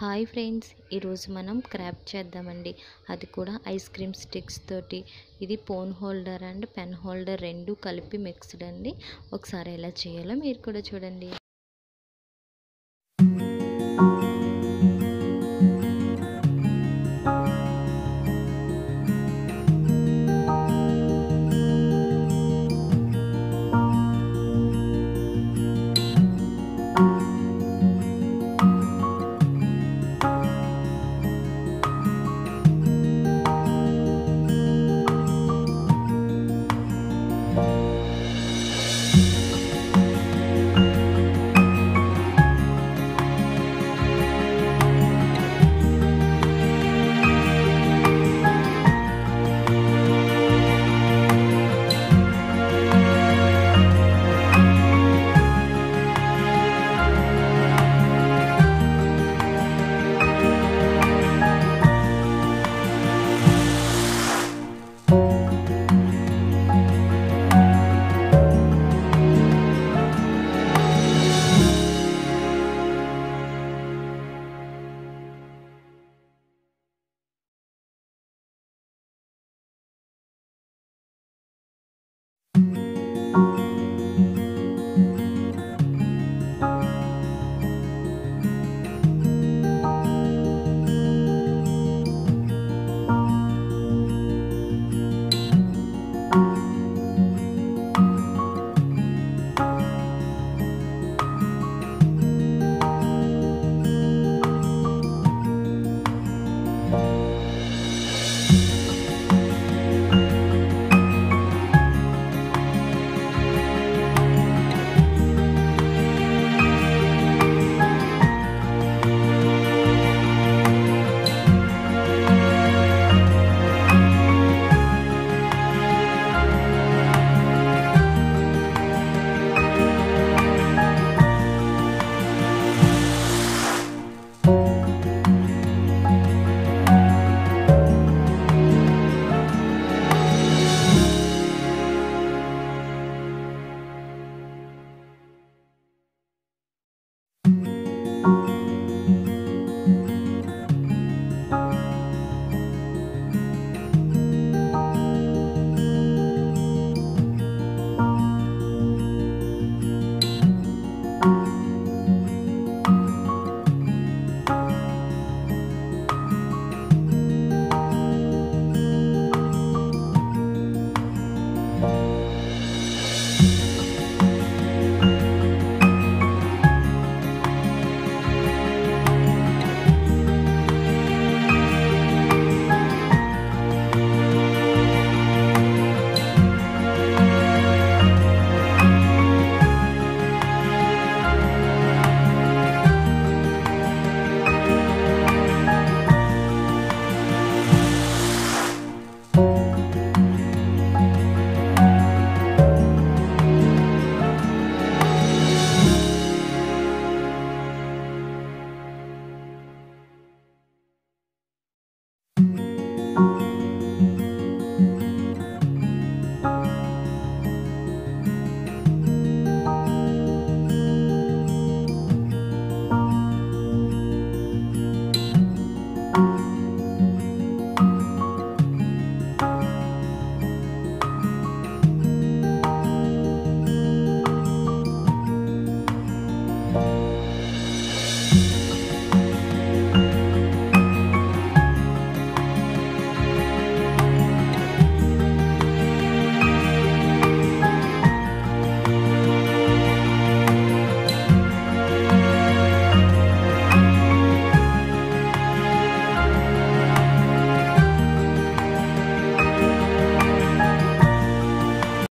Hi friends ఈరోజు మనం craft చేద్దామండి. అది కూడా ఐస్ క్రీమ్ స్టిక్స్ తోటి. ఇది phone holder and pen holder రెండు కలిపి మిక్స్డ్ అండి. ఒకసారి ఎలా చేయాలో మీరు కూడా చూడండి.